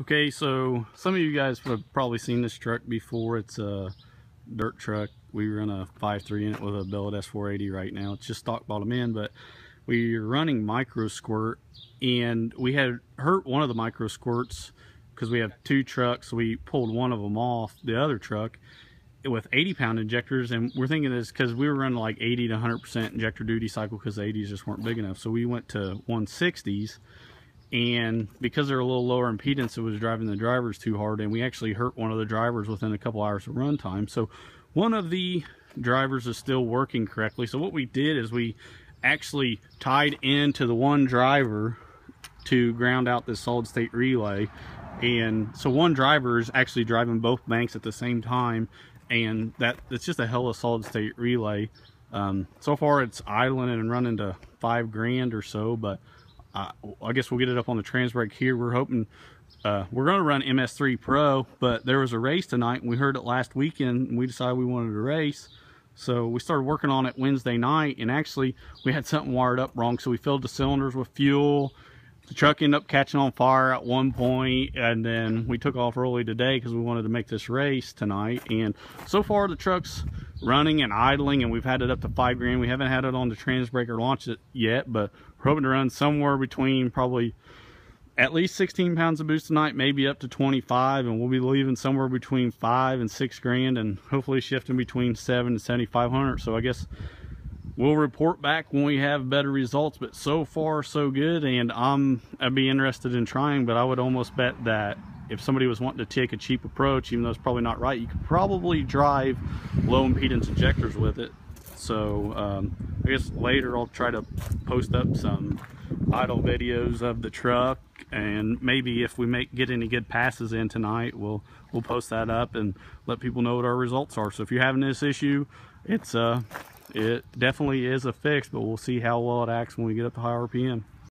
Okay, so some of you guys have probably seen this truck before. It's a dirt truck. We run a 5.3 in it with a Billet S480 right now. It's just stock bottom in, but we're running Microsquirt and we had hurt one of the Microsquirts because we have two trucks. We pulled one of them off the other truck with 80 pound injectors and we're thinking this because we were running like 80 to 100 percent injector duty cycle because the 80s just weren't big enough so we went to 160s and because they're a little lower impedance it was driving the drivers too hard and we actually hurt one of the drivers within a couple hours of runtime. So one of the drivers is still working correctly. So what we did is we actually tied into the one driver to ground out this solid state relay. And so one driver is actually driving both banks at the same time and that it's just a hell of a solid state relay. Um, so far it's idling and running to five grand or so but I, I guess we'll get it up on the trans brake here. We're hoping uh, we're going to run MS3 Pro, but there was a race tonight, and we heard it last weekend, and we decided we wanted to race. So we started working on it Wednesday night, and actually we had something wired up wrong, so we filled the cylinders with fuel. The truck ended up catching on fire at one point, and then we took off early today because we wanted to make this race tonight. And so far the truck's running and idling, and we've had it up to five grand. We haven't had it on the trans brake or launch it yet, but we're hoping to run somewhere between probably at least 16 pounds of boost tonight, maybe up to 25, and we'll be leaving somewhere between five and six grand, and hopefully shifting between seven and 7,500. So I guess we'll report back when we have better results, but so far so good, and I'm I'd be interested in trying, but I would almost bet that if somebody was wanting to take a cheap approach, even though it's probably not right, you could probably drive low impedance injectors with it. So um, I guess later I'll try to post up some idle videos of the truck and maybe if we make get any good passes in tonight we'll we'll post that up and let people know what our results are. So if you're having this issue it's uh it definitely is a fix but we'll see how well it acts when we get up to high RPM